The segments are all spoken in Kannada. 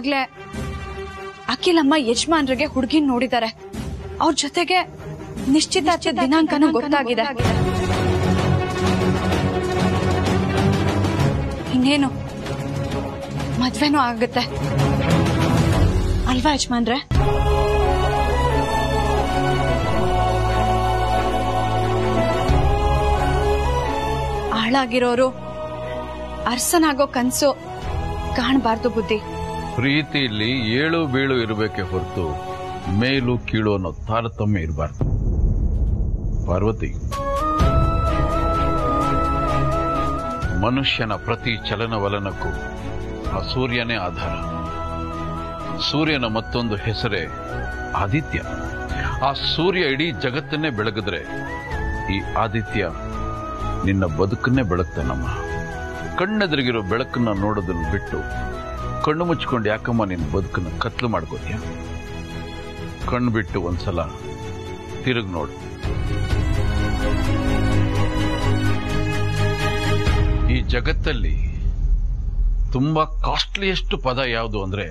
ಈಗಾಗ್ಲೇ ಅಖಿಲಮ್ಮ ಯಜಮಾನ್ರಿಗೆ ಹುಡುಗಿನ್ ನೋಡಿದ್ದಾರೆ. ಅವ್ರ ಜೊತೆಗೆ ನಿಶ್ಚಿತಾರ್ಥ ದಿನಾಂಕನೂ ಗೊತ್ತಾಗಿದೆ. ಇನ್ನೇನು? ಮದ್ವೆನೂ ಆಗುತ್ತೆ. ಅಲ್ವಾ ಯಜಮಾನ್ರೆ? ಆಳಾಗಿರೋರು ಅರ್ಸನಾಗೋ ಕನ್ಸು ಕಾಣಬಾರ್ದು ಬುದ್ಧಿ. ಪ್ರೀತಿಯಲ್ಲಿ ಏಳು ಬೀಳು ಇರಬೇಕೆ ಹೊರತು ಮೇಲು ಕೀಳು ಅನ್ನೋ ತಾರತಮ್ಯ ಇರಬಾರ್ದು. ಪಾರ್ವತಿ, ಮನುಷ್ಯನ ಪ್ರತಿ ಚಲನವಲನಕ್ಕೂ ಆ ಸೂರ್ಯನೇ ಆಧಾರ. ಸೂರ್ಯನ ಮತ್ತೊಂದು ಹೆಸರೇ ಆದಿತ್ಯ. ಆ ಸೂರ್ಯ ಇಡೀ ಜಗತ್ತನ್ನೇ ಬೆಳಗಿದ್ರೆ ಈ ಆದಿತ್ಯ ನಿನ್ನ ಬದುಕನ್ನೇ ಬೆಳಗ್ತಾನಮ್ಮ. ಕಣ್ಣೆದುರಿಗಿರೋ ಬೆಳಕನ್ನ ನೋಡೋದನ್ನು ಬಿಟ್ಟು ಕಣ್ಣು ಮುಚ್ಕೊಂಡು ಯಾಕಮ್ಮ ನಿನ್ನ ಬದುಕನ್ನ ಕತ್ಲು ಮಾಡ್ಕೋತೀಯ? ಕಣ್ಣು ಬಿಟ್ಟು ಒಂದ್ಸಲ ತಿರುಗ್ ನೋಡು. ಈ ಜಗತ್ತಲ್ಲಿ ತುಂಬಾ ಕಾಸ್ಟ್ಲಿಯೆಸ್ಟ್ ಪದ ಯಾವುದು ಅಂದ್ರೆ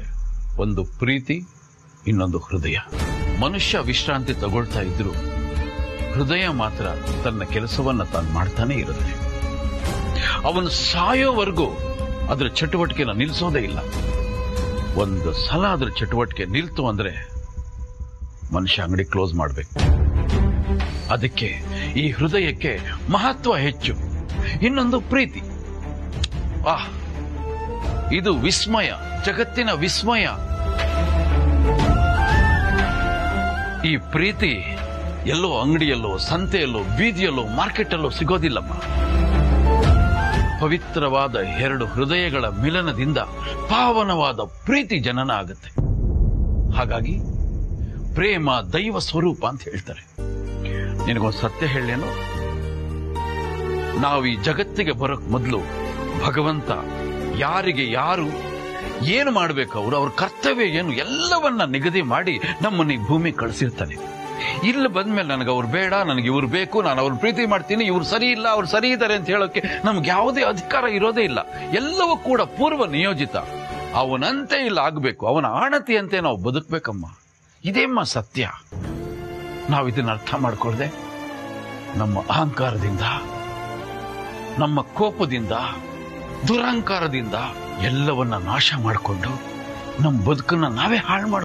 ಒಂದು ಪ್ರೀತಿ, ಇನ್ನೊಂದು ಹೃದಯ. ಮನುಷ್ಯ ವಿಶ್ರಾಂತಿ ತಗೊಳ್ತಾ ಇದ್ರು ಹೃದಯ ಮಾತ್ರ ತನ್ನ ಕೆಲಸವನ್ನ ತಾನು ಮಾಡ್ತಾನೆ ಇರುತ್ತೆ. ಅವನು ಸಾಯೋವರೆಗೂ ಅದರ ಚಟುವಟಿಕೆನ ನಿಲ್ಲಿಸೋದೇ ಇಲ್ಲ. ಒಂದು ಸಲ ಅದರ ಚಟುವಟಿಕೆ ನಿಲ್ತು ಅಂದ್ರೆ ಮನುಷ್ಯ ಅಂಗಡಿ ಕ್ಲೋಸ್ ಮಾಡಬೇಕು. ಅದಕ್ಕೆ ಈ ಹೃದಯಕ್ಕೆ ಮಹತ್ವ ಹೆಚ್ಚು. ಇನ್ನೊಂದು ಪ್ರೀತಿ. ಆಹ್ ಇದು ವಿಸ್ಮಯ, ಜಗತ್ತಿನ ವಿಸ್ಮಯ. ಈ ಪ್ರೀತಿ ಎಲ್ಲೋ ಅಂಗಡಿಯಲ್ಲೋ, ಸಂತೆಯಲ್ಲೋ, ಬೀದಿಯಲ್ಲೋ, ಮಾರ್ಕೆಟಲ್ಲೋ ಸಿಗೋದಿಲ್ಲಮ್ಮ. ಪವಿತ್ರವಾದ ಎರಡು ಹೃದಯಗಳ ಮಿಲನದಿಂದ ಪಾವನವಾದ ಪ್ರೀತಿ ಜನನ ಆಗುತ್ತೆ ಹಾಗಾಗಿ ಪ್ರೇಮ ದೈವ ಸ್ವರೂಪ ಅಂತ ಹೇಳ್ತಾರೆ. ನಿನಗೊಂದು ಸತ್ಯ ಹೇಳೇನು ನಾವು ಈ ಜಗತ್ತಿಗೆ ಬರೋಕ್ ಮೊದಲು ಭಗವಂತ ಯಾರಿಗೆ ಯಾರು ಏನು ಮಾಡಬೇಕು ಅವರು, ಅವ್ರ ಕರ್ತವ್ಯ ಏನು, ಎಲ್ಲವನ್ನ ನಿಗದಿ ಮಾಡಿ ನಮ್ಮನ್ನ ಈ ಭೂಮಿ ಕಳಿಸಿರ್ತಾನೆ. ಇಲ್ಲಿ ಬಂದ್ಮೇಲೆ ನನಗೆ ಅವ್ರು ಬೇಡ, ನನಗೆ ಇವ್ರು ಬೇಕು, ನಾನು ಅವ್ರ ಪ್ರೀತಿ ಮಾಡ್ತೀನಿ, ಇವ್ರು ಸರಿ ಇಲ್ಲ, ಅವ್ರು ಸರಿ ಇದ್ದಾರೆ ಅಂತ ಹೇಳೋಕೆ ನಮ್ಗೆ ಯಾವುದೇ ಅಧಿಕಾರ ಇರೋದೇ ಇಲ್ಲ. ಎಲ್ಲವೂ ಕೂಡ ಪೂರ್ವ ನಿಯೋಜಿತ. ಅವನಂತೆ ಇಲ್ಲ ಆಗ್ಬೇಕು, ಅವನ ಆಣತಿಯಂತೆ ನಾವು ಬದುಕಬೇಕಮ್ಮ. ಇದೇಮ್ಮ ಸತ್ಯ. ನಾವು ಇದನ್ನ ಅರ್ಥ ಮಾಡ್ಕೊಳ್ದೆ, ನಮ್ಮ ಅಹಂಕಾರದಿಂದ, ನಮ್ಮ ಕೋಪದಿಂದ, ದುರಹಂಕಾರದಿಂದ ಎಲ್ಲವನ್ನ ನಾಶ ಮಾಡಿಕೊಂಡು ನಮ್ಮ ಬದುಕನ್ನ ನಾವೇ ಹಾಳು ಮಾಡ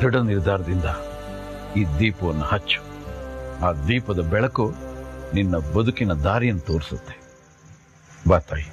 ದೃಢ ನಿರ್ಧಾರದಿಂದ ಈ ದೀಪವನ್ನು ಹಚ್ಚು. ಆ ದೀಪದ ಬೆಳಕು ನಿನ್ನ ಬದುಕಿನ ದಾರಿಯನ್ನು ತೋರಿಸುತ್ತೆ. ಬಾ ತಾಯಿ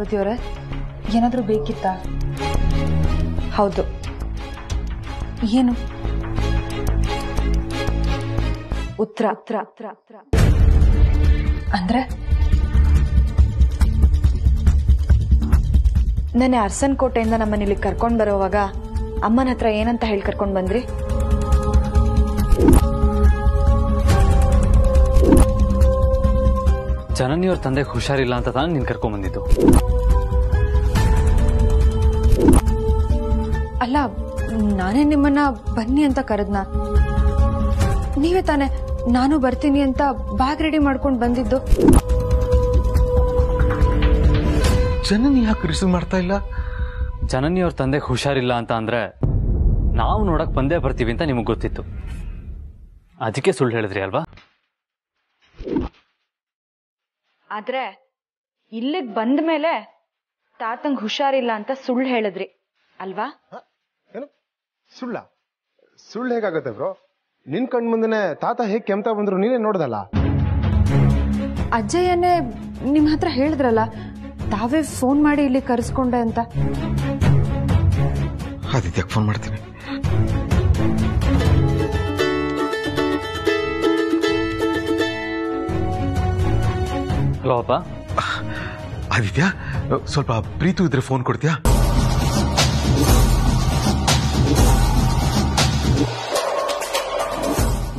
ಹಚ್ಚು ಪಾರ್ವತಿಯವರೇ ಏನಾದರೂ ಬೇಕಿತ್ತಾ? ಹೌದು. ಏನು? ಉತ್ತರ. ಉತ್ತರ ಉತ್ತರ ಅಂದ್ರೆ? ನೆನ್ನೆ ಅರ್ಸನ್ ಕೋಟೆಯಿಂದ ನಮ್ಮನೇಲಿ ಕರ್ಕೊಂಡ್ ಬರೋವಾಗ ಅಮ್ಮನ ಹತ್ರ ಏನಂತ ಹೇಳಿ ಕರ್ಕೊಂಡು ಬಂದ್ರಿ? ಜನನಿಯವ್ರ ತಂದೆ ಹುಷಾರಿಲ್ಲ ಅಂತ ತಾನು ನೀನ್ ಕರ್ಕೊಂಡ್ ಬಂದಿದ್ದು? ಅಲ್ಲ ನಾನೇ ನಿಮ್ಮನ್ನ ಬನ್ನಿ ಅಂತ ಕರೆದ್ನ. ನೀವೇ ತಾನೆ ನಾನು ಬರ್ತೀನಿ ಅಂತ ಬ್ಯಾಗ್ ರೆಡಿ ಮಾಡ್ಕೊಂಡು ಬಂದಿದ್ದು. ಜನನಿ ಯಾಕೆ ರಿಸೀವ್ ಮಾಡ್ತಾ ಇಲ್ಲ? ಜನನಿ ಅವ್ರ ತಂದೆ ಹುಷಾರಿಲ್ಲ ಅಂತ ಅಂದ್ರೆ ನಾವು ನೋಡಕ್ ಬಂದೇ ಬರ್ತೀವಿ ಅಂತ ನಿಮಗ್ ಗೊತ್ತಿತ್ತು. ಅದಕ್ಕೆ ಸುಳ್ಳು ಹೇಳಿದ್ರಿ ಅಲ್ವಾ? ಆದ್ರೆ ಇಲ್ಲಿಗ್ ಬಂದ ಮೇಲೆ ತಾತಂಗ್ ಹುಷಾರಿಲ್ಲ ಅಂತ ಸುಳ್ಳು ಹೇಳಿದ್ರಿ ಅಲ್ವಾ? ಏನು? ಸುಳ್ಳ? ಸುಳ್ಳು ಹೇಗಾಗತ್ತೆ ಬ್ರೋ? ನಿನ್ ಕಣ್ ಮುಂದೆನೆ ತಾತ ಹೇಗ್ ಕೆಮ್ತಾ ಬಂದ್ರು ನೀನೇ ನೋಡ್ದಲ್ಲ? ಅಜ್ಜಯ್ಯನೇ ನಿಮ್ ಹತ್ರ ಹೇಳಿದ್ರಲ್ಲ ತಾವೇ ಫೋನ್ ಮಾಡಿ ಇಲ್ಲಿ ಕರೆಸ್ಕೊಂಡೆ ಅಂತ. ಅದಕ್ಕೆ ಫೋನ್ ಮಾಡ್ತೀನಿ. ಹಲೋ ಅಪ್ಪ. ಆದಿತ್ಯ ಸ್ವಲ್ಪ ಪ್ರೀತು ಇದ್ರೆ ಫೋನ್ ಕೊಡ್ತೀಯಾ?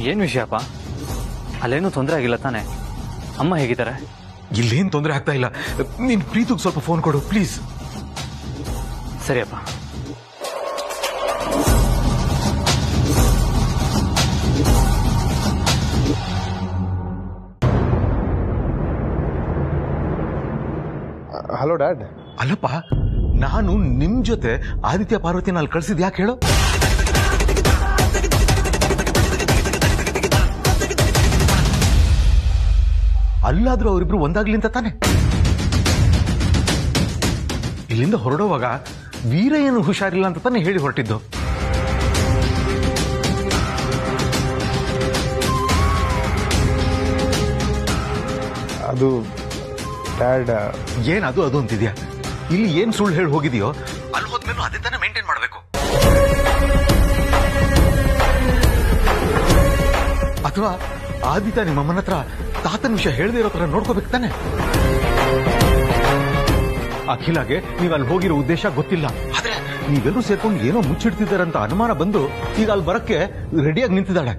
ಏನ್ ವಿಷಯಪ್ಪ ಅಲ್ಲೇನೂ ತೊಂದರೆ ಆಗಿಲ್ಲ ತಾನೆ? ಅಮ್ಮ ಹೇಗಿದ್ದಾರೆ? ಇಲ್ಲೇನು ತೊಂದರೆ ಆಗ್ತಾ ಇಲ್ಲ. ನೀನ್ ಪ್ರೀತಿಗೆ ಸ್ವಲ್ಪ ಫೋನ್ ಕೊಡು ಪ್ಲೀಸ್ ಸರಿಯಪ್ಪ ಹಲೋ ಡ್ಯಾಡ್ ಅಲ್ಲಪ್ಪ ನಾನು ನಿಮ್ ಜೊತೆ ಆದಿತ್ಯ ಪಾರ್ವತಿನ ಅಲ್ಲಿ ಕಳ್ಸಿದ್ ಯಾಕೆ ಹೇಳು? ಅಲ್ಲಾದ್ರೂ ಅವರಿಬ್ರು ಒಂದಾಗ್ಲಿ ಅಂತ ತಾನೆ. ಇಲ್ಲಿಂದ ಹೊರಡುವಾಗ ವೀರ ಏನು ಹುಷಾರಿಲ್ಲ ಅಂತ ತಾನೆ ಹೇಳಿ ಹೊರಟಿದ್ದು. ಅದು ಡ್ಯಾಡ್ ಏನ್ ಅದು ಅಂತಿದ್ಯಾ? ಇಲ್ಲಿ ಏನ್ ಸುಳ್ಳು ಹೇಳಿ ಹೋಗಿದೆಯೋ, ಅಲ್ಲಿ ಹೋದ್ಮೇಲೂ ಅದೇ ತಾನೇ ಮೇಂಟೈನ್ ಮಾಡಬೇಕು. ಅಥವಾ ಆದಿತ ನಿಮ್ಮ ಅಮ್ಮನ ಹತ್ರ ತಾತನ ವಿಷಯ ಹೇಳದೇ ಇರೋ ತರ ನೋಡ್ಕೋಬೇಕು ತಾನೆ? ಅಖಿಲಾಗೆ ನೀವು ಅಲ್ಲಿ ಹೋಗಿರೋ ಉದ್ದೇಶ ಗೊತ್ತಿಲ್ಲ. ಆದ್ರೆ ನೀವೆಲ್ಲರೂ ಸೇರ್ಕೊಂಡು ಏನೋ ಮುಚ್ಚಿಡ್ತಿದ್ದಾರೆ ಅಂತ ಅನುಮಾನ ಬಂದು ಈಗ ಅಲ್ಲಿ ಬರಕ್ಕೆ ರೆಡಿಯಾಗಿ ನಿಂತಿದ್ದಾಳೆ.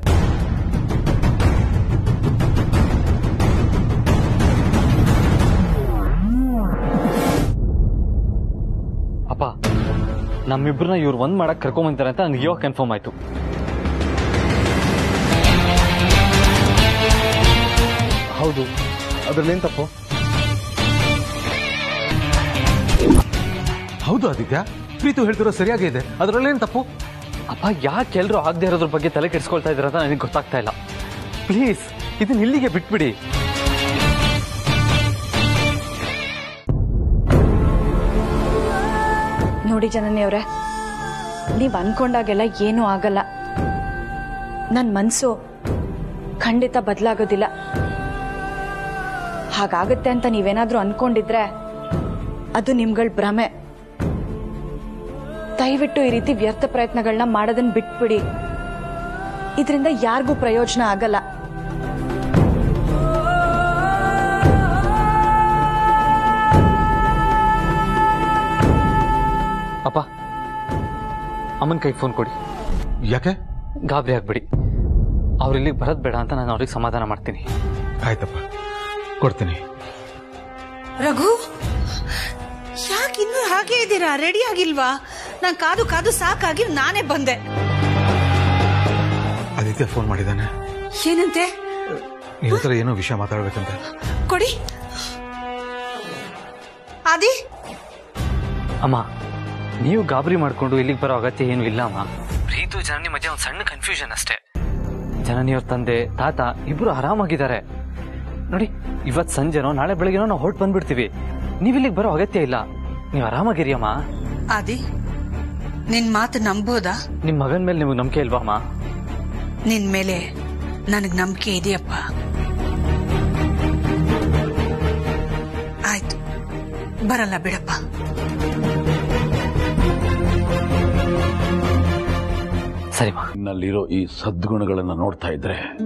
ನಮ್ಮಿಬ್ರನ್ನ ಇವ್ರು ಒಂದ್ ಮಾಡಕ್ ಕರ್ಕೊಂಬಂತಾರೆ ಅಂತ ನನಗೆ ಇವಾಗ ಕನ್ಫರ್ಮ್ ಆಯ್ತು. ಹೌದು. ಅದ್ರಲ್ಲೇನ್ ತಪ್ಪು? ಹೌದು ಆದಿತ್ಯ. ಪ್ರೀತು ಹೇಳ್ತಿರೋ ಸರಿಯಾಗೇ ಇದೆ. ಅದರಲ್ಲೇನು ತಪ್ಪು? ಅಪ್ಪ ಯಾಕೆ ಎಲ್ಲರೂ ಆಗದೆ ಇರೋದ್ರ ಬಗ್ಗೆ ತಲೆ ಕೆಡಿಸ್ಕೊಳ್ತಾ ಇದ್ರ ಅಂತ ನನಗೆ ಗೊತ್ತಾಗ್ತಾ ಇಲ್ಲ. ಪ್ಲೀಸ್ ಇದನ್ನ ಇಲ್ಲಿಗೆ ಬಿಟ್ಬಿಡಿ. ನೋಡಿ ಜನನಿ ಅವ್ರೆ, ನೀವ್ ಅನ್ಕೊಂಡಾಗೆಲ್ಲ ಏನೂ ಆಗಲ್ಲ. ನನ್ ಮನ್ಸು ಖಂಡಿತ ಬದಲಾಗೋದಿಲ್ಲ. ಹಾಗಾಗತ್ತೆ ಅಂತ ನೀವೇನಾದ್ರೂ ಅನ್ಕೊಂಡಿದ್ರೆ ಅದು ನಿಮ್ಗಳ ಭ್ರಮೆ. ದಯವಿಟ್ಟು ಈ ರೀತಿ ವ್ಯರ್ಥ ಪ್ರಯತ್ನಗಳನ್ನ ಮಾಡೋದನ್ನ ಬಿಟ್ಬಿಡಿ. ಇದರಿಂದ ಯಾರಿಗೂ ಪ್ರಯೋಜನ ಆಗಲ್ಲ. ಅಮ್ಮನ ಕೈಗೆ ಫೋನ್ ಕೊಡಿ. ಯಾಕೆ? ಗಾಬರಿ ಆಗ್ಬಿಡಿ. ಅವ್ರು ಇಲ್ಲಿಗೆ ಬರೋದ್ ಬೇಡ ಅಂತ ನಾನು ಅವ್ರಿಗೆ ಸಮಾಧಾನ ಮಾಡ್ತೀನಿ. ಆಯ್ತಪ್ಪ. ಕೊಡ್ತೀನಿ. ರಘು ಯಾಕೆ ಇನ್ನೂ ಹಾಗೆ ಇದ್ದೀರಾ? ರೆಡಿ ಆಗಿಲ್ವಾ? ನಾನು ಕಾದು ಕಾದು ಸಾಕಾಗಿ ನಾನೇ ಬಂದೆ. ಅದಕ್ಕೆ ಫೋನ್ ಮಾಡಿದ್ದಾನೆ. ಏನಂತೆ? ನೀವು ಹತ್ರ ಏನೋ ವಿಷಯ ಮಾತಾಡ್ಬೇಕಂತ. ಕೊಡಿ. ಆದಿ? ಅಮ್ಮ ನೀವು ಗಾಬರಿ ಮಾಡ್ಕೊಂಡು ಇಲ್ಲಿಗೆ ಬರೋ ಅಗತ್ಯ ಏನು ಇಲ್ಲ ಅಮ್ಮ. ಪ್ರೀತು ಜನನಿ ಮಧ್ಯೆ ಒಂದು ಸಣ್ಣ ಕನ್ಫ್ಯೂಷನ್ ಅಷ್ಟೇ. ಜನನಿಯವ್ರ ತಂದೆ ತಾತ ಇಬ್ರು ಆರಾಮಾಗಿದ್ದಾರೆ. ನೋಡಿ ಇವತ್ ಸಂಜೆನೋ ನಾಳೆ ಬೆಳಗ್ಗೆನೋ ನಾವು ಹೊರಟು ಬಂದ್ಬಿಡ್ತೀವಿ. ನೀವು ಇಲ್ಲಿಗೆ ಬರೋ ಅಗತ್ಯ ಇಲ್ಲ. ನೀವು ಆರಾಮಾಗಿರಿ ಅಮ್ಮ. ಆದಿ ನಿನ್ ಮಾತು ನಂಬೋದಾ? ನಿಮ್ ಮಗನ ಮೇಲೆ ನಿಮಗೆ ನಂಬಿಕೆ ಇಲ್ವಾ ಅಮ್ಮ? ನಿನ್ ಮೇಲೆ ನನಗ್ ನಂಬಿಕೆ ಇದೆಯಪ್ಪ. ಆಯ್ತು ಬರಲ್ಲ ಬಿಡಪ್ಪ. ಸರಿ ಈ ಸದ್ಗುಣಗಳನ್ನು ನೋಡ್ತಾ ಇದ್ರೆ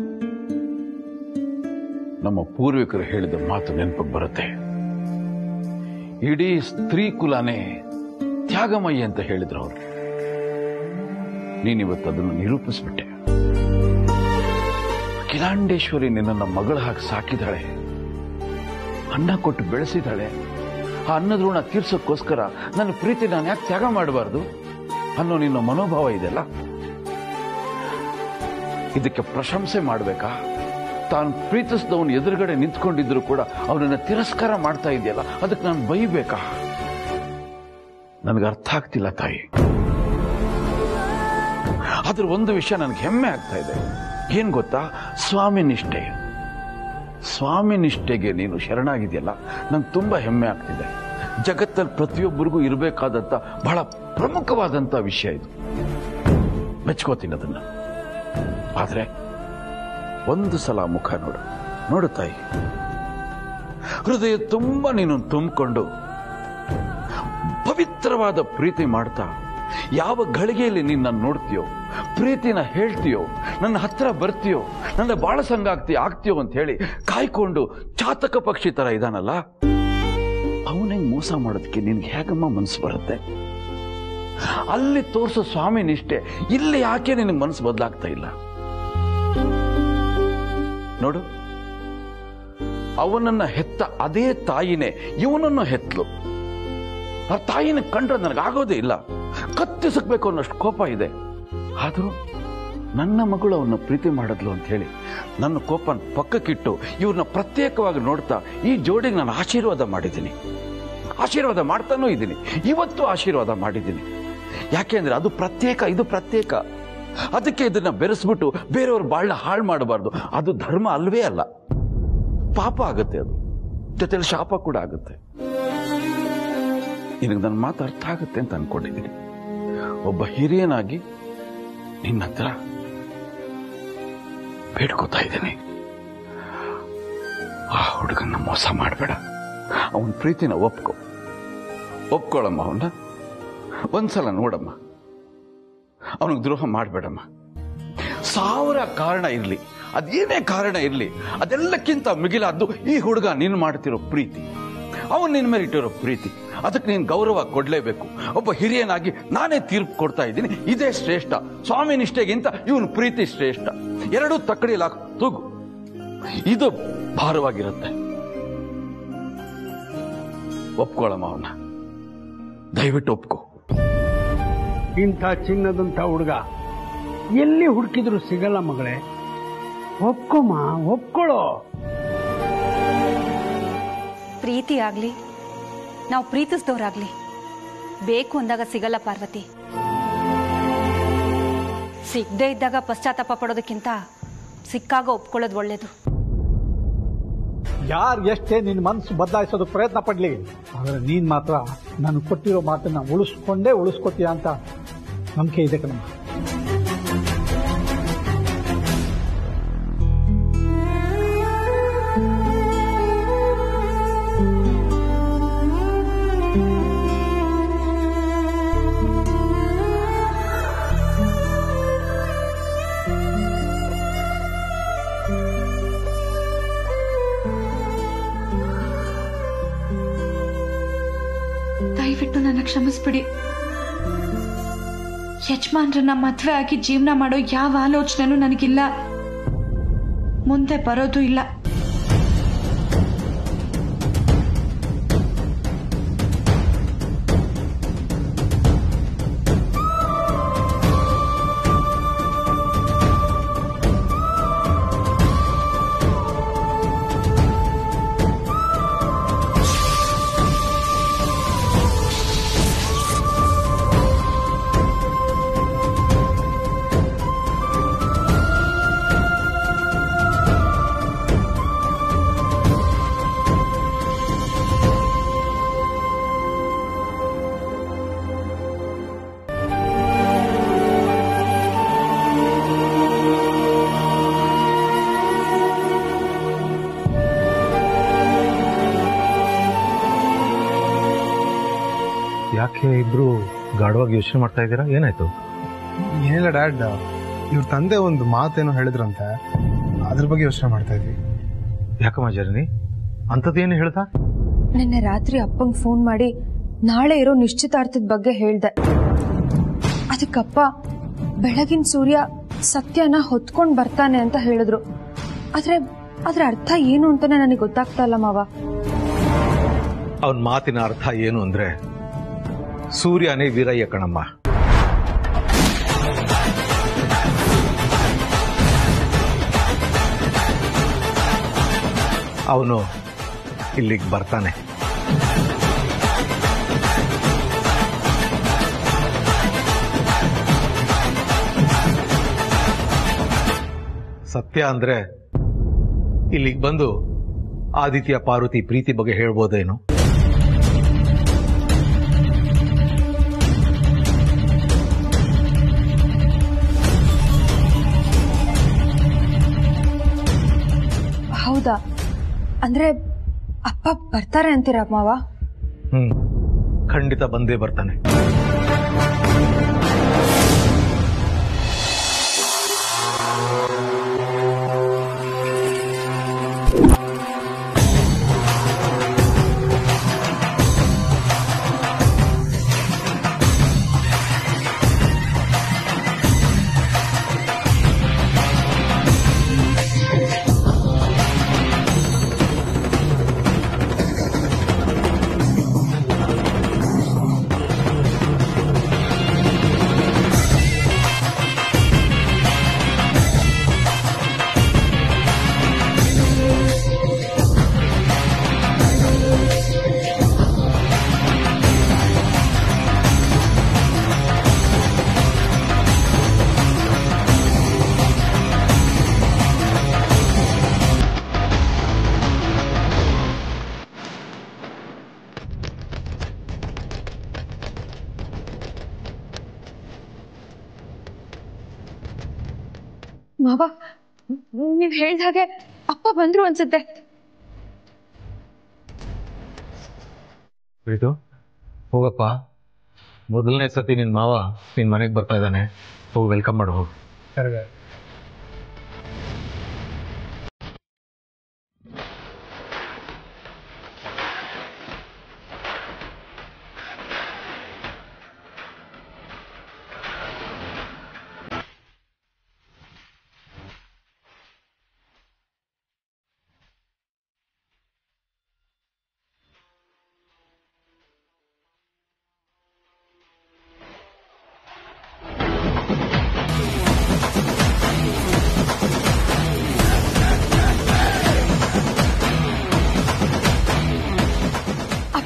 ನಮ್ಮ ಪೂರ್ವಿಕರು ಹೇಳಿದ ಮಾತು ನೆನಪಿಗೆ ಬರುತ್ತೆ. ಇಡೀ ಸ್ತ್ರೀ ಕುಲನೇ ತ್ಯಾಗಮಯಿ ಅಂತ ಹೇಳಿದ್ರು ಅವರು. ನೀನಿವತ್ತು ಅದನ್ನು ನಿರೂಪಿಸ್ಬಿಟ್ಟೆ. ಕಿಲಾಂಡೇಶ್ವರಿ ನಿನ್ನ ಮಗಳ ಹಾಕಿ ಸಾಕಿದಾಳೆ. ಅನ್ನ ಕೊಟ್ಟು ಬೆಳೆಸಿದಾಳೆ. ಆ ಅನ್ನದ ಋಣ ತೀರ್ಸೋಕ್ಕೋಸ್ಕರ ನನ್ನ ಪ್ರೀತಿ ನಾನು ಯಾಕೆ ತ್ಯಾಗ ಮಾಡಬಾರ್ದು ಅನ್ನೋ ನಿನ್ನ ಮನೋಭಾವ ಇದೆಯಲ್ಲ? ಇದಕ್ಕೆ ಪ್ರಶಂಸೆ ಮಾಡಬೇಕಾ? ತಾನು ಪ್ರೀತಿಸಿದವನು ಎದುರುಗಡೆ ನಿಂತ್ಕೊಂಡಿದ್ರು ಕೂಡ ಅವನನ್ನು ತಿರಸ್ಕಾರ ಮಾಡ್ತಾ ಇದೆಯಲ್ಲ, ಅದಕ್ಕೆ ನಾನು ಬೈಬೇಕಾ? ನನಗೆ ಅರ್ಥ ಆಗ್ತಿಲ್ಲ ತಾಯಿ. ಆದ್ರೆ ಒಂದು ವಿಷಯ ನನಗೆ ಹೆಮ್ಮೆ ಆಗ್ತಾ ಇದೆ. ಏನ್ ಗೊತ್ತಾ? ಸ್ವಾಮಿ ನಿಷ್ಠೆ. ಸ್ವಾಮಿ ನಿಷ್ಠೆಗೆ ನೀನು ಶರಣಾಗಿದೆಯಲ್ಲ, ನಂಗೆ ತುಂಬಾ ಹೆಮ್ಮೆ ಆಗ್ತಿದೆ. ಜಗತ್ತಲ್ಲಿ ಪ್ರತಿಯೊಬ್ಬರಿಗೂ ಇರಬೇಕಾದಂತ ಬಹಳ ಪ್ರಮುಖವಾದಂತ ವಿಷಯ ಇದು. ಮೆಚ್ಕೋತೀನಿ ಅದನ್ನ ಆದ್ರೆ ಒಂದು ಸಲ ಮುಖ ನೋಡು. ನೋಡು ತಾಯಿ. ಹೃದಯ ತುಂಬಾ ನೀನು ತುಂಬಿಕೊಂಡು ಪವಿತ್ರವಾದ ಪ್ರೀತಿ ಮಾಡ್ತಾ ಯಾವ ಗಳಿಗೆಯಲ್ಲಿ ನಿನ್ನ ನೋಡ್ತೀಯೋ, ಪ್ರೀತಿನ ಹೇಳ್ತೀಯೋ, ನನ್ನ ಹತ್ರ ಬರ್ತೀಯೋ, ನನ್ನ ಬಾಳ ಸಂಘ ಆಗ್ತೀಯ, ಆಗ್ತೀಯೋ ಅಂತ ಹೇಳಿ ಕಾಯ್ಕೊಂಡು ಚಾತಕ ಪಕ್ಷಿ ತರ ಇದಾನಲ್ಲ? ಅವನೇ ಮೋಸ ಮಾಡೋದಕ್ಕೆ ನಿನ್ಗೆ ಹೇಗಮ್ಮ ಮನಸ್ಸು ಬರುತ್ತೆ? ಅಲ್ಲಿ ತೋರಿಸೋ ಸ್ವಾಮಿ ನಿಷ್ಠೆ, ಇಲ್ಲಿ ಯಾಕೆ ನಿನಗೆ ಮನಸ್ಸು ಬದಲಾಗ್ತಾ ಇಲ್ಲ? ನೋಡು. ಅವನನ್ನ ಹೆತ್ತ ಅದೇ ತಾಯಿನೇ ಇವನನ್ನು ಹೆತ್ಲು. ಆ ತಾಯಿನ ಕಂಡ್ರೆ ನನಗಾಗೋದೇ ಇಲ್ಲ. ಕತ್ತಿಸಕ್ಬೇಕು ಅನ್ನೋಷ್ಟು ಕೋಪ ಇದೆ. ಆದರೂ ನನ್ನ ಮಗಳು ಅವನ್ನ ಪ್ರೀತಿ ಮಾಡಿದ್ಲು ಅಂತ ಹೇಳಿ ನನ್ನ ಕೋಪನ ಪಕ್ಕಕ್ಕಿಟ್ಟು ಇವ್ರನ್ನ ಪ್ರತ್ಯೇಕವಾಗಿ ನೋಡ್ತಾ ಈ ಜೋಡಿಗೆ ನಾನು ಆಶೀರ್ವಾದ ಮಾಡಿದ್ದೀನಿ. ಆಶೀರ್ವಾದ ಮಾಡ್ತಾನೂ ಇದ್ದೀನಿ. ಇವತ್ತು ಆಶೀರ್ವಾದ ಮಾಡಿದ್ದೀನಿ. ಯಾಕೆಂದ್ರೆ ಅದು ಪ್ರತ್ಯೇಕ, ಇದು ಪ್ರತ್ಯೇಕ. ಅದಕ್ಕೆ ಇದನ್ನ ಬೆರೆಸ್ಬಿಟ್ಟು ಬೇರೆಯವ್ರ ಬಾಳ ಹಾಳು ಮಾಡಬಾರ್ದು. ಅದು ಧರ್ಮ ಅಲ್ವೇ ಅಲ್ಲ. ಪಾಪ ಆಗುತ್ತೆ ಅದು. ಜೊತೆಲಿ ಶಾಪ ಕೂಡ ಆಗುತ್ತೆ. ನಿನಗೆ ನನ್ನ ಮಾತು ಅರ್ಥ ಆಗುತ್ತೆ ಅಂತ ಅನ್ಕೊಂಡಿದ್ದೀನಿ. ಒಬ್ಬ ಹಿರಿಯನಾಗಿ ನಿನ್ನ ಹತ್ರ ಬೇಡ್ಕೋತಾ ಇದ್ದೀನಿ. ಆ ಹುಡುಗನ್ನ ಮೋಸ ಮಾಡಬೇಡ. ಅವನ ಪ್ರೀತಿನ ಒಪ್ಕೊ. ಒಪ್ಕೊಳ್ಳಮ್ಮ ಅವನ್ನ. ಒಂದ್ಸಲ ನೋಡಮ್ಮ. ಅವನಿಗೆ ದ್ರೋಹ ಮಾಡಬೇಡಮ್ಮ. ಸಾವಿರ ಕಾರಣ ಇರಲಿ. ಅದೇನೇ ಕಾರಣ ಇರಲಿ, ಅದೆಲ್ಲಕ್ಕಿಂತ ಮಿಗಿಲಾದ್ದು ಈ ಹುಡುಗ ನೀನು ಮಾಡ್ತಿರೋ ಪ್ರೀತಿ. ಅವನು ನಿನ್ನ ಮೇಲೆ ಇಟ್ಟಿರೋ ಪ್ರೀತಿ. ಅದಕ್ಕೆ ನೀನು ಗೌರವ ಕೊಡಲೇಬೇಕು. ಒಬ್ಬ ಹಿರಿಯನಾಗಿ ನಾನೇ ತೀರ್ಪು ಕೊಡ್ತಾ ಇದ್ದೀನಿ. ಇದೇ ಶ್ರೇಷ್ಠ. ಸ್ವಾಮಿ ನಿಷ್ಠೆಗಿಂತ ಇವನು ಪ್ರೀತಿ ಶ್ರೇಷ್ಠ. ಎರಡೂ ತಕ್ಕಡಿಲ್ಲ ತೂಗು. ಇದು ಭಾರವಾಗಿರುತ್ತೆ. ಒಪ್ಕೊಳ್ಳಮ್ಮ ಅವನ್ನ ದಯವಿಟ್ಟು ಒಪ್ಕೋ. ಇಂಥ ಚಿನ್ನದಂಥ ಹುಡುಗ ಎಲ್ಲಿ ಹುಡುಕಿದ್ರು ಸಿಗಲ್ಲ ಮಗಳೇ. ಒಪ್ಕೊಮ್ಮ ಒಪ್ಕೊಳ್ಳೋ ಪ್ರೀತಿ ಆಗ್ಲಿ ನಾವು ಪ್ರೀತಿಸಿದವ್ರಾಗ್ಲಿ. ಬೇಕು ಅಂದಾಗ ಸಿಗಲ್ಲ ಪಾರ್ವತಿ. ಸಿಗದೆ ಇದ್ದಾಗ ಪಶ್ಚಾತ್ತಾಪ ಪಡೋದಕ್ಕಿಂತ ಸಿಕ್ಕಾಗ ಒಪ್ಕೊಳ್ಳೋದು ಒಳ್ಳೇದು. ಯಾರು ಎಷ್ಟೇ ನಿನ್ನ ಮನಸ್ಸು ಬದಲಾಯಿಸೋದು ಪ್ರಯತ್ನ ಪಡ್ಲಿ ಆದ್ರೆ ನೀನ್ ಮಾತ್ರ ನಾನು ಕೊಟ್ಟಿರೋ ಮಾತನ್ನ ಉಳಿಸ್ಕೊಂಡೇ ಉಳಿಸ್ಕೊತೀಯ ಅಂತ ನಂಬಿಕೆ ಇದೆ ಕಣಮ್ಮ ಯಜಮಾನ್ರನ್ನ ಮದ್ವೆ ಆಗಿ ಜೀವನ ಮಾಡೋ ಯಾವ ಆಲೋಚನೆನೂ ನನಗಿಲ್ಲ. ಮುಂದೆ ಬರೋದು ಇಲ್ಲ. ಯಾಕೆ ಇಬ್ರು ಗಾಢವಾಗಿ ಯೋಚನೆ ಮಾಡ್ತಾ ಇದ್ದೀರಾ? ಏನಾಯ್ತು? ಏನಿಲ್ಲ ಡ್ಯಾಡ್ ಇವ್ರ ತಂದೆ ಒಂದು ಮಾತೇನೋ ಹೇಳಿದ್ರಂತೆ. ಅದ್ರ ಬಗ್ಗೆ ಯೋಚನೆ ಮಾಡ್ತಾ ಇದ್ವಿ. ಯಾಕಮ್ಮ ಜರ್ನಿ? ಅಂಥದ್ದೇನು ಹೇಳ್ದ ನಿನ್ನೆ ರಾತ್ರಿ ಅಪ್ಪಂಗೆ ಫೋನ್ ಮಾಡಿ ನಾಳೆ ಇರೋ ನಿಶ್ಚಿತಾರ್ಥದ ಬಗ್ಗೆ ಹೇಳ್ದೆ. ಅದಕ್ಕಪ್ಪ ಬೆಳಗಿನ ಸೂರ್ಯ ಸತ್ಯನ ಹೊತ್ಕೊಂಡ್ ಬರ್ತಾನೆ ಅಂತ ಹೇಳಿದ್ರು. ಆದ್ರೆ ಅದ್ರ ಅರ್ಥ ಏನು ಅಂತಾನೆ ನನಗೆ ಗೊತ್ತಾಗ್ತಾ ಇಲ್ಲ ಮಾವ. ಅವನ ಮಾತಿನ ಅರ್ಥ ಏನು ಅಂದ್ರೆ ಸೂರ್ಯನೇ ವೀರಯ್ಯ ಕಣಮ್ಮ. ಅವನು ಇಲ್ಲಿಗೆ ಬರ್ತಾನೆ. ಸತ್ಯ ಅಂದ್ರೆ ಇಲ್ಲಿಗೆ ಬಂದು ಆದಿತ್ಯ ಪಾರ್ವತಿ ಪ್ರೀತಿ ಬಗ್ಗೆ ಹೇಳ್ಬೋದೇನು? ಹೌದಾ? ಅಂದ್ರೆ ಅಪ್ಪ ಬರ್ತಾರೆ ಅಂತೀರಾ ಮಾವ? ಹ್ಮ್ ಖಂಡಿತ ಬಂದೇ ಬರ್ತಾನೆ. ನೀವ್ ಹೇಳ್ದ ಹಾಗೆ ಅಪ್ಪ ಬಂದ್ರು ಅನ್ಸುತ್ತೆ. ಹೋಗಪ್ಪ. ಮೊದಲನೇ ಸತಿ ನಿನ್ ಮಾವ ನಿನ್ ಮನೆಗೆ ಬರ್ತಾ ಇದ್ದಾನೆ. ಹೋಗಿ ವೆಲ್ಕಮ್ ಮಾಡಿ ಹೋಗು.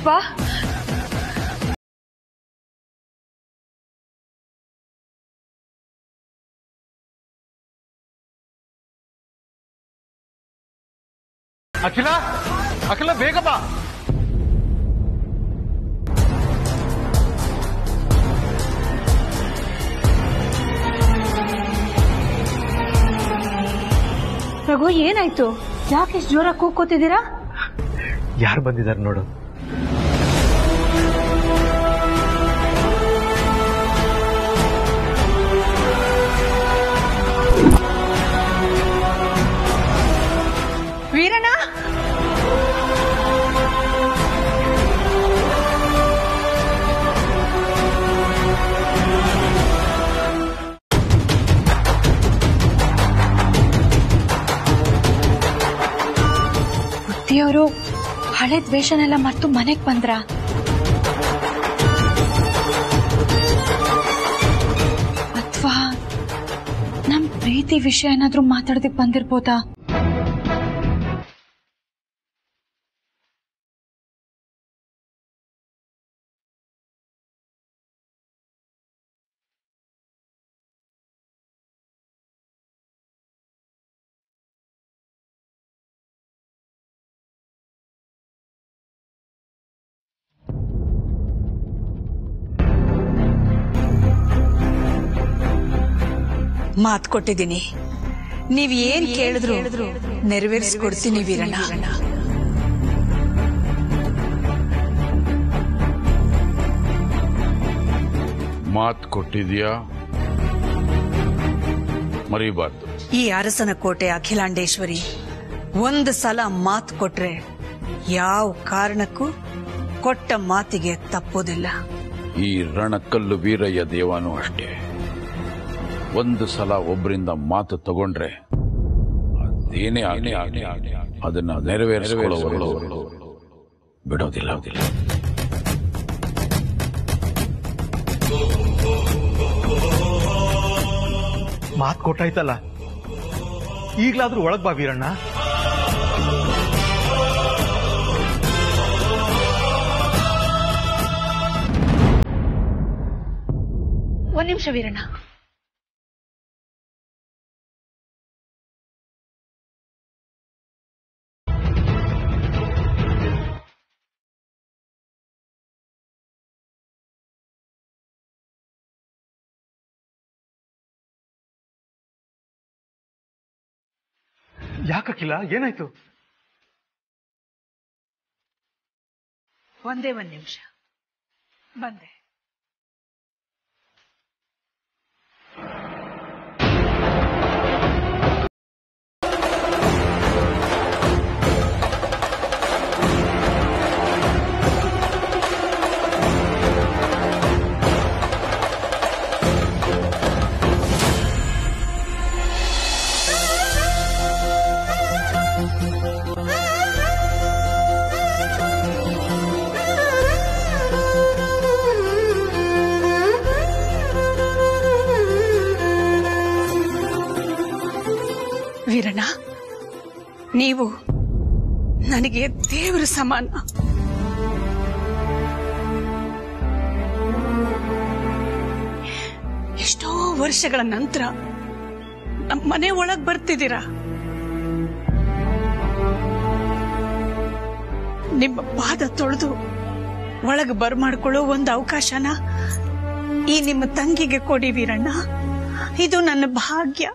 ಅಪ್ಪ ಅಖಿಲ ಅಖಿಲ ಬೇಗ ಬಾ. ರಘು ಏನಾಯ್ತು? ಯಾಕೆ ಜೋರಾಗಿ ಕೂಗ್ಕೋತಿದ್ದೀರಾ ಯಾರು ಬಂದಿದ್ದಾರೆ ನೋಡು. ವೀರಣ್ಣ ಬುದ್ಧಿಯವರು ಹಳೆ ದ್ವೇಷನೆಲ್ಲ ಮರ್ತು ಮನೆಗ್ ಬಂದ್ರ? ಅಥವಾ ನಮ್ ಪ್ರೀತಿ ವಿಷಯ ಏನಾದ್ರೂ ಮಾತಾಡೋದಕ್ ಬಂದಿರ್ಬೋದಾ? ಮಾತ್ ಕೊಟ್ಟಿದ್ದೀನಿ. ನೀವ್ ಏನ್ ಕೇಳಿದ್ರು ನೆರವೇರಿಸ್ಕೊಡ್ತೀನಿ ವೀರಣ್ಣ. ಮಾತು ಕೊಟ್ಟಿದ್ಯಾ? ಮರಿಬಾರ್ದು. ಈ ಅರಸನ ಕೋಟೆ ಅಖಿಲಾಂಡೇಶ್ವರಿ ಒಂದು ಸಲ ಮಾತು ಕೊಟ್ರೆ ಯಾವ ಕಾರಣಕ್ಕೂ ಕೊಟ್ಟ ಮಾತಿಗೆ ತಪ್ಪೋದಿಲ್ಲ. ಈ ರಣಕಲ್ಲು ವೀರಯ್ಯ ದೇವಾನು ಅಷ್ಟೇ. ಒಂದು ಸಲ ಒಬ್ಬರಿಂದ ಮಾತು ತಗೊಂಡ್ರೆ ಅದೇನೇ ಆಗಲಿ ಅದನ್ನ ನೆರವೇರಿಸಿಕೊಳ್ಳೋವರೆಗೂ ಬಿಡೋದಿಲ್ಲ. ಮಾತು ಕೊಟ್ಟಾಯ್ತಲ್ಲ. ಈಗ್ಲಾದ್ರೂ ಒಳಗ್ ಬಾ ವೀರಣ್ಣ. ಒಂದ್ ನಿಮಿಷ ವೀರಣ್ಣ. ಯಾಕಕ್ಕಿಲ್ಲ? ಏನಾಯ್ತು? ಒಂದೇ ಒಂದ್ ನಿಮಿಷ. ಬಂದೆ. ವೀರಣ್ಣ, ನೀವು ನನಗೆ ದೇವರ ಸಮಾನ. ಎಷ್ಟೋ ವರ್ಷಗಳ ನಂತರ ನಮ್ಮ ಮನೆ ಒಳಗ್ ಬರ್ತಿದ್ದೀರಾ? ನಿಮ್ಮ ಪಾದ ತೊಳೆದು ಒಳಗೆ ಬರ್ಮಾಡ್ಕೊಳ್ಳೋ ಒಂದು ಅವಕಾಶನ ಈ ನಿಮ್ಮ ತಂಗಿಗೆ ಕೊಡಿ ವೀರಣ್ಣ. ಇದು ನನ್ನ ಭಾಗ್ಯ.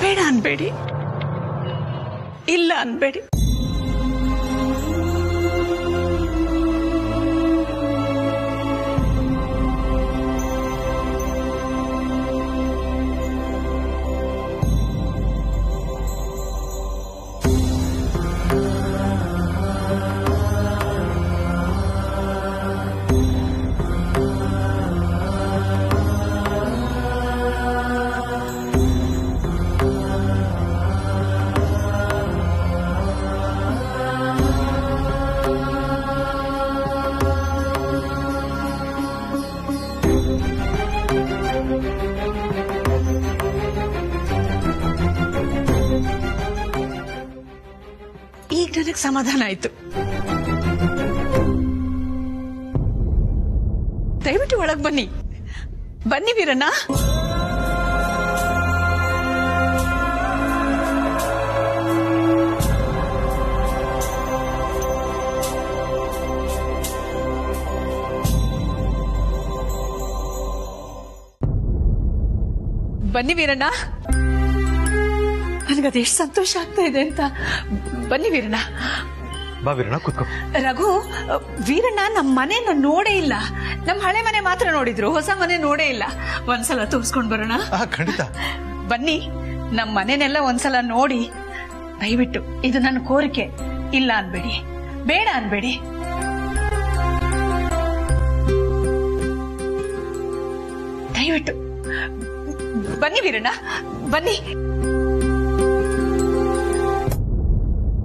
ಬೇಡ ಅನ್ಬೇಡಿ. ಇಲ್ಲ ಅನ್ಬೇಡಿ. ಸಮಾಧಾನ ಆಯ್ತು. ದಯವಿಟ್ಟು ಒಳಗ್ ಬನ್ನಿ. ಬನ್ನಿ ವೀರಣ್ಣ. ಬನ್ನಿ ವೀರಣ್ಣ. ನನಗದೆಷ್ಟು ಸಂತೋಷ ಆಗ್ತಾ ಇದೆ ಅಂತ. ಬನ್ನಿ ವೀರಣ್ಣ. ಬಾ ವೀರಣ್ಣ ಕೂತ್ಕೋ. ರಘು ವೀರಣ್ಣ ನಮ್ಮ ಮನೆನ ನೋಡೇ ಇಲ್ಲ. ನಮ್ಮ ಹಳೆ ಮನೆ ಮಾತ್ರ ನೋಡಿದ್ರು ಹೊಸ ಮನೆ ನೋಡೇ ಇಲ್ಲ. ಒಂದ್ಸಲ ತೋರಿಸ್ಕೊಂಡ್ ಬರೋಣ? ಖಂಡಿತ. ಬನ್ನಿ ನಮ್ಮ ಮನೆನೆಲ್ಲ ಒಂದ್ಸಲ ನೋಡಿ. ದಯವಿಟ್ಟು ಇದು ನನ್ನ ಕೋರಿಕೆ. ಇಲ್ಲ ಅನ್ಬೇಡಿ. ಬೇಡ ಅನ್ಬೇಡಿ. ದಯವಿಟ್ಟು ಬನ್ನಿ ವೀರಣ್ಣ ಬನ್ನಿ.